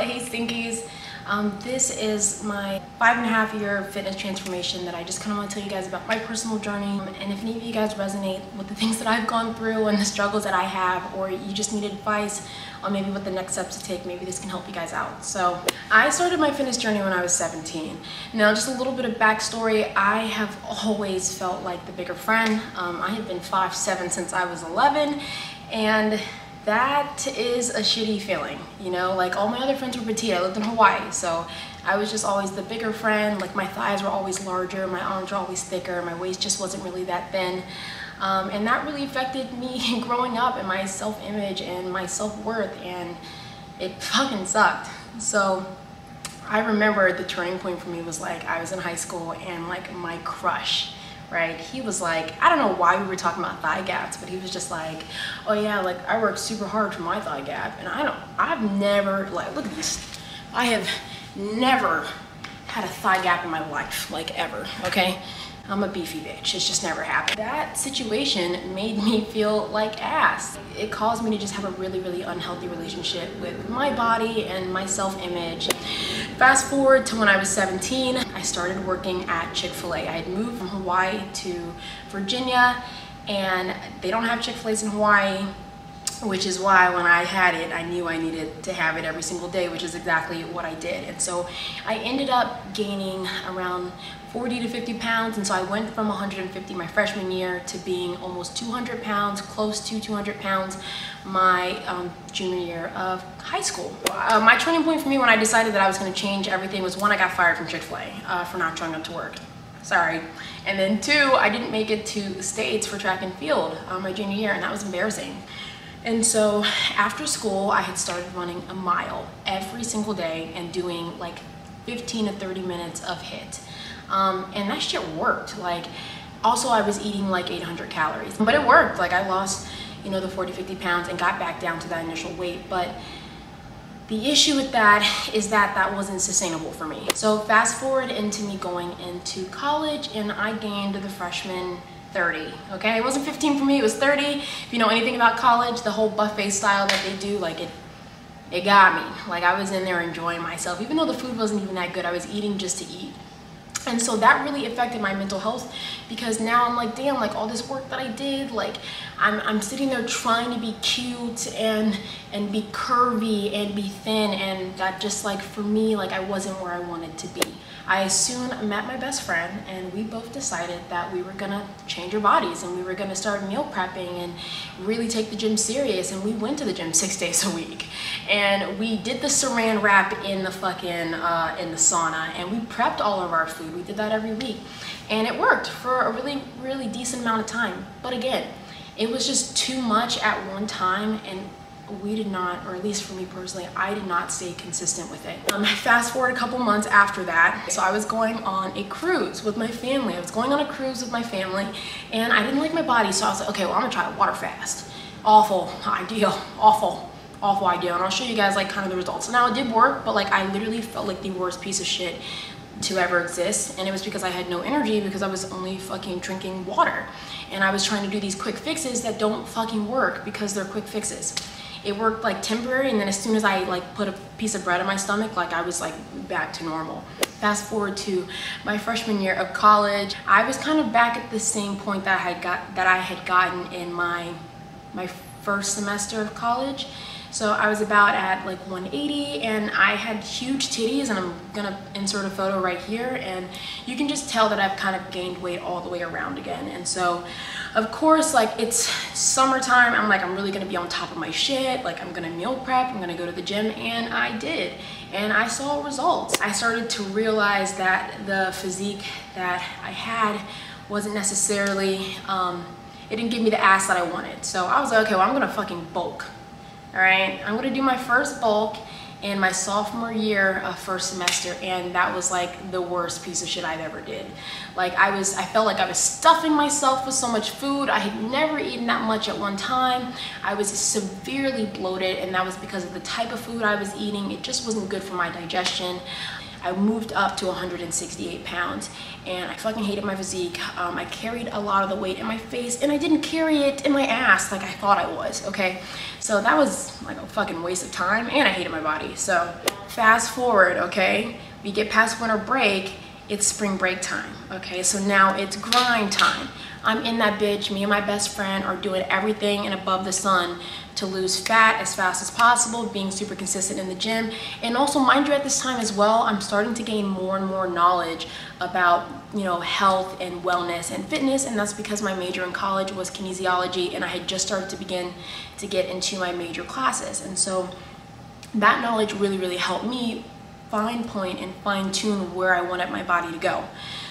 hey Stinkies. Um, this is my five and a half year fitness transformation that I just kind of want to tell you guys about my personal journey. And if any of you guys resonate with the things that I've gone through and the struggles that I have, or you just need advice on maybe what the next steps to take, maybe this can help you guys out. So I started my fitness journey when I was 17. Now, just a little bit of backstory. I have always felt like the bigger friend. Um, I have been five seven since I was 11 and that is a shitty feeling, you know? Like all my other friends were petite. I lived in Hawaii, so I was just always the bigger friend. Like my thighs were always larger, my arms were always thicker, my waist just wasn't really that thin. Um, and that really affected me growing up and my self-image and my self-worth and it fucking sucked. So I remember the turning point for me was like I was in high school and like my crush right? He was like, I don't know why we were talking about thigh gaps, but he was just like, oh yeah, like I worked super hard for my thigh gap. And I don't, I've never, like, look at this. I have never had a thigh gap in my life, like ever, okay? I'm a beefy bitch. It's just never happened. That situation made me feel like ass. It caused me to just have a really, really unhealthy relationship with my body and my self-image. Fast forward to when I was 17, I started working at Chick-fil-A. I had moved from Hawaii to Virginia and they don't have Chick-fil-A's in Hawaii which is why when I had it, I knew I needed to have it every single day, which is exactly what I did. And so I ended up gaining around 40 to 50 pounds. And so I went from 150 my freshman year to being almost 200 pounds close to 200 pounds my um, junior year of high school. Uh, my turning point for me when I decided that I was going to change everything was one I got fired from Chick-fil-A uh, for not showing up to work. Sorry. And then two I didn't make it to the States for track and field uh, my junior year and that was embarrassing and so after school I had started running a mile every single day and doing like 15 to 30 minutes of HIIT um, and that shit worked. Like, also I was eating like 800 calories, but it worked. Like I lost, you know, the 40, 50 pounds and got back down to that initial weight. But the issue with that is that that wasn't sustainable for me. So fast forward into me going into college and I gained the freshman 30, okay? It wasn't 15 for me, it was 30. If you know anything about college, the whole buffet style that they do, like it, it got me. Like I was in there enjoying myself. Even though the food wasn't even that good, I was eating just to eat. And so that really affected my mental health because now I'm like, damn, like all this work that I did, like I'm, I'm sitting there trying to be cute and, and be curvy and be thin. And that just like, for me, like I wasn't where I wanted to be. I soon met my best friend and we both decided that we were gonna change our bodies and we were gonna start meal prepping and really take the gym serious and we went to the gym six days a week. And we did the saran wrap in the fucking uh, in the sauna and we prepped all of our food. We did that every week. And it worked for a really really decent amount of time. But again it was just too much at one time and we did not, or at least for me personally, I did not stay consistent with it. Um, fast forward a couple months after that, so I was going on a cruise with my family. I was going on a cruise with my family and I didn't like my body, so I was like, okay, well, I'm gonna try a water fast. Awful idea, awful, awful idea. And I'll show you guys like kind of the results. Now it did work, but like I literally felt like the worst piece of shit to ever exist and it was because I had no energy because I was only fucking drinking water and I was trying to do these quick fixes that don't fucking work because they're quick fixes it worked like temporary and then as soon as I like put a piece of bread in my stomach like I was like back to normal. Fast forward to my freshman year of college I was kind of back at the same point that I had got that I had gotten in my my first semester of college so I was about at like 180 and I had huge titties and I'm gonna insert a photo right here and you can just tell that I've kind of gained weight all the way around again. And so of course, like it's summertime, I'm like, I'm really gonna be on top of my shit. Like I'm gonna meal prep, I'm gonna go to the gym and I did. And I saw results. I started to realize that the physique that I had wasn't necessarily, um, it didn't give me the ass that I wanted. So I was like, okay, well, I'm gonna fucking bulk all right i'm gonna do my first bulk in my sophomore year of first semester and that was like the worst piece of shit I've ever did. Like I was, I felt like I was stuffing myself with so much food. I had never eaten that much at one time. I was severely bloated and that was because of the type of food I was eating. It just wasn't good for my digestion. I moved up to 168 pounds and I fucking hated my physique. Um, I carried a lot of the weight in my face and I didn't carry it in my ass like I thought I was, okay? So that was like a fucking waste of time and I hated my body. So fast forward, okay? We get past winter break, it's spring break time, okay? So now it's grind time. I'm in that bitch, me and my best friend are doing everything and above the sun to lose fat as fast as possible, being super consistent in the gym. And also, mind you, at this time as well, I'm starting to gain more and more knowledge about, you know, health and wellness and fitness. And that's because my major in college was kinesiology and I had just started to begin to get into my major classes. And so that knowledge really, really helped me fine point and fine tune where I wanted my body to go.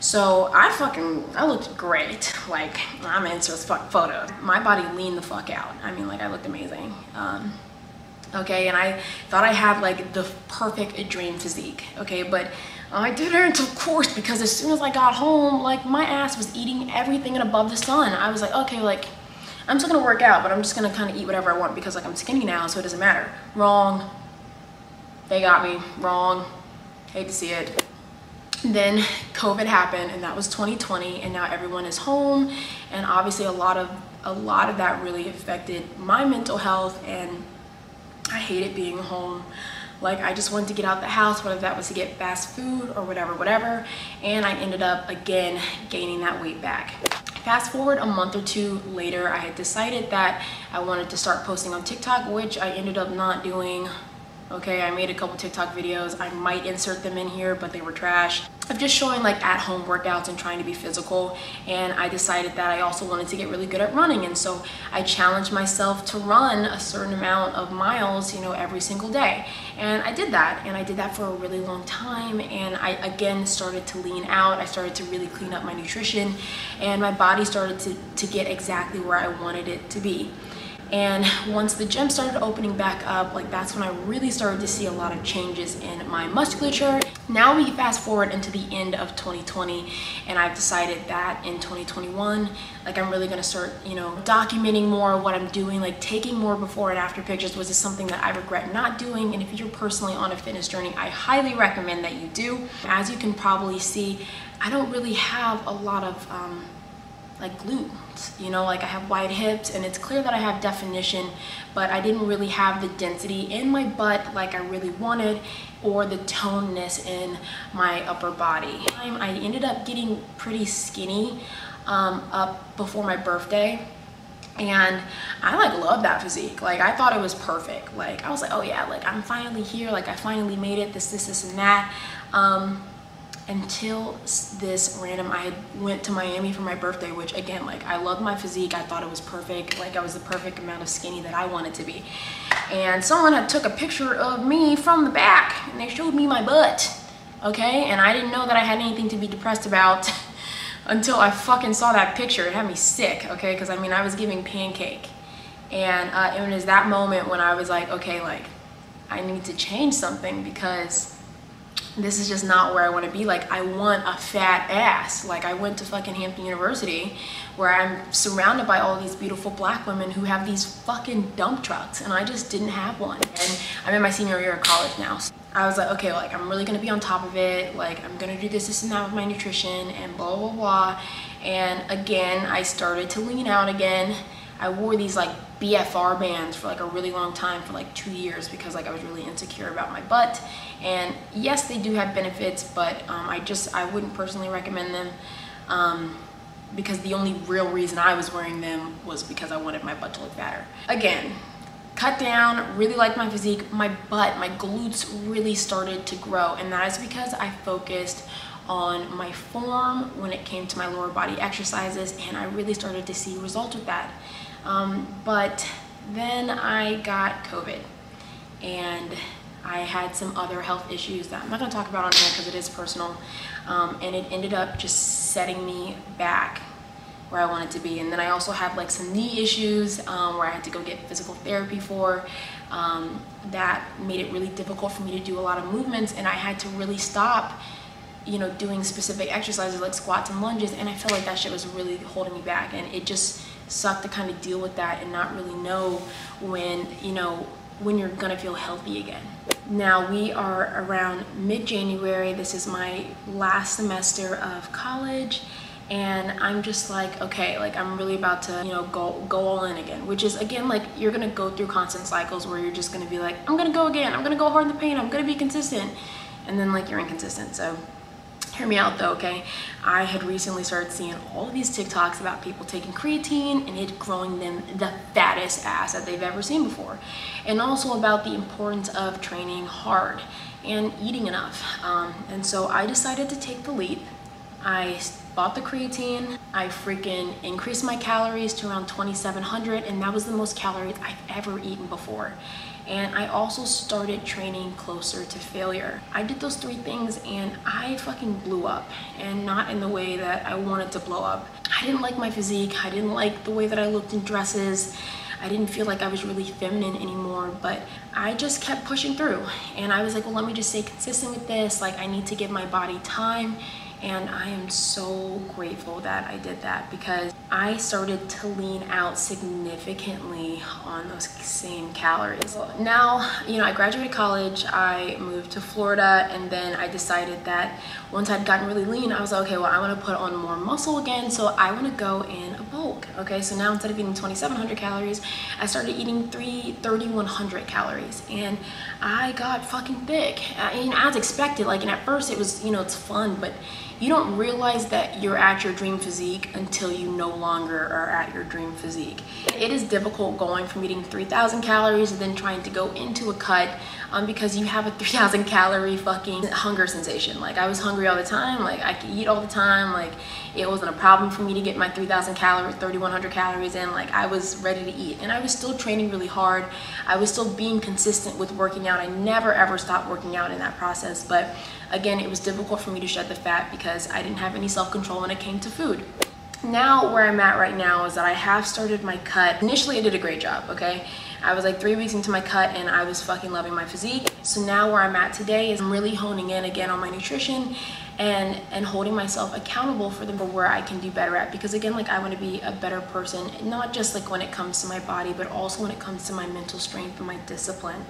So I fucking, I looked great. Like, I'm into this fuck photo. My body leaned the fuck out. I mean, like, I looked amazing. Um, okay, and I thought I had like the perfect dream physique. Okay, but I didn't, of course, because as soon as I got home, like, my ass was eating everything and above the sun. I was like, okay, like, I'm still gonna work out, but I'm just gonna kind of eat whatever I want because like I'm skinny now, so it doesn't matter. Wrong. They got me. Wrong. Hate to see it then COVID happened and that was 2020 and now everyone is home. And obviously a lot of a lot of that really affected my mental health and I hated being home. Like I just wanted to get out of the house whether that was to get fast food or whatever whatever. And I ended up again gaining that weight back. Fast forward a month or two later I had decided that I wanted to start posting on TikTok which I ended up not doing okay i made a couple tiktok videos. I might insert them in here but they were trash. I'm just showing like at home workouts and trying to be physical and I decided that I also wanted to get really good at running and so I challenged myself to run a certain amount of miles you know every single day. And I did that and I did that for a really long time and I again started to lean out. I started to really clean up my nutrition and my body started to, to get exactly where I wanted it to be and once the gym started opening back up, like that's when I really started to see a lot of changes in my musculature. Now we fast forward into the end of 2020 and I've decided that in 2021, like I'm really gonna start, you know, documenting more what I'm doing, like taking more before and after pictures, which is something that I regret not doing. And if you're personally on a fitness journey, I highly recommend that you do. As you can probably see, I don't really have a lot of, um, like glutes you know like I have wide hips and it's clear that I have definition but I didn't really have the density in my butt like I really wanted or the toneness in my upper body. I ended up getting pretty skinny um, up before my birthday and I like love that physique. Like I thought it was perfect. Like I was like oh yeah like I'm finally here. Like I finally made it. This this this and that. Um, until this random I went to Miami for my birthday which again like I loved my physique. I thought it was perfect. Like I was the perfect amount of skinny that I wanted to be. And someone had took a picture of me from the back and they showed me my butt okay? And I didn't know that I had anything to be depressed about until I fucking saw that picture. It had me sick okay? Because I mean I was giving pancake. And uh, it was that moment when I was like okay like I need to change something because this is just not where I want to be. Like, I want a fat ass. Like, I went to fucking Hampton University where I'm surrounded by all these beautiful black women who have these fucking dump trucks, and I just didn't have one. And I'm in my senior year of college now. So I was like, okay, like, I'm really gonna be on top of it. Like, I'm gonna do this, this, and that with my nutrition, and blah, blah, blah. And again, I started to lean out again. I wore these like BFR bands for like a really long time for like two years because like I was really insecure about my butt. And yes they do have benefits but um, I just I wouldn't personally recommend them um, because the only real reason I was wearing them was because I wanted my butt to look fatter. Again cut down really liked my physique my butt my glutes really started to grow and that is because I focused on my form when it came to my lower body exercises and I really started to see results with that um, but then I got COVID and I had some other health issues that I'm not gonna talk about on here because it is personal. Um, and it ended up just setting me back where I wanted to be. And then I also had like some knee issues um, where I had to go get physical therapy for. Um, that made it really difficult for me to do a lot of movements and I had to really stop you know, doing specific exercises like squats and lunges and I felt like that shit was really holding me back and it just sucked to kind of deal with that and not really know when, you know, when you're gonna feel healthy again. Now we are around mid-January. This is my last semester of college and I'm just like, okay, like I'm really about to, you know, go go all in again, which is again like you're gonna go through constant cycles where you're just gonna be like, I'm gonna go again, I'm gonna go hard in the paint, I'm gonna be consistent, and then like you're inconsistent. So hear me out though, okay? I had recently started seeing all of these TikToks about people taking creatine and it growing them the fattest ass that they've ever seen before, and also about the importance of training hard and eating enough. Um, and so I decided to take the leap. I bought the creatine. I freaking increased my calories to around 2,700 and that was the most calories I've ever eaten before. And I also started training closer to failure. I did those three things and I fucking blew up and not in the way that I wanted to blow up. I didn't like my physique. I didn't like the way that I looked in dresses. I didn't feel like I was really feminine anymore, but I just kept pushing through. And I was like, well, let me just stay consistent with this. Like I need to give my body time and I am so grateful that I did that because I started to lean out significantly on those same calories. Now, you know, I graduated college, I moved to Florida, and then I decided that once I'd gotten really lean, I was like, okay, well, I want to put on more muscle again, so I want to go in a bulk. Okay, so now instead of eating 2,700 calories, I started eating 3, 3,100 calories, and I got fucking thick. I mean, as expected, like, and at first it was, you know, it's fun, but you don't realize that you're at your dream physique until you no longer are at your dream physique. It is difficult going from eating 3,000 calories and then trying to go into a cut um, because you have a 3,000 calorie fucking hunger sensation. Like I was hungry all the time, like I could eat all the time, like it wasn't a problem for me to get my 3,000 calories, 3,100 calories in, like I was ready to eat. And I was still training really hard. I was still being consistent with working out. I never ever stopped working out in that process, but Again, it was difficult for me to shed the fat because I didn't have any self-control when it came to food. Now, where I'm at right now is that I have started my cut. Initially, I did a great job, okay? I was like three weeks into my cut and I was fucking loving my physique. So now where I'm at today is I'm really honing in again on my nutrition and and holding myself accountable for the for where I can do better at because again like I want to be a better person not just like when it comes to my body but also when it comes to my mental strength and my discipline.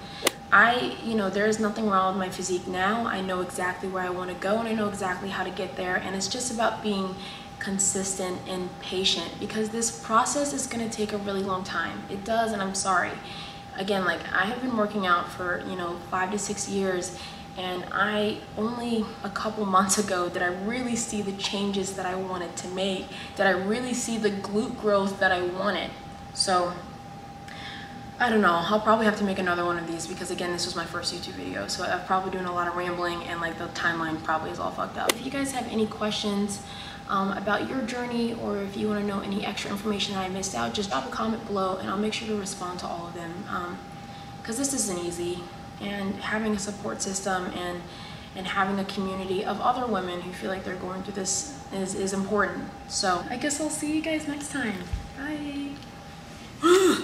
I, you know, there is nothing wrong with my physique now. I know exactly where I want to go and I know exactly how to get there. And it's just about being consistent and patient because this process is going to take a really long time. It does, and I'm sorry. Again, like I have been working out for, you know, five to six years. And I only a couple months ago did I really see the changes that I wanted to make, Did I really see the glute growth that I wanted. So I don't know. I'll probably have to make another one of these because again, this was my first YouTube video. So I'm probably doing a lot of rambling and like the timeline probably is all fucked up. If you guys have any questions um, about your journey or if you want to know any extra information that I missed out, just drop a comment below and I'll make sure to respond to all of them. Because um, this isn't easy and having a support system and and having a community of other women who feel like they're going through this is, is important. So I guess I'll see you guys next time. Bye.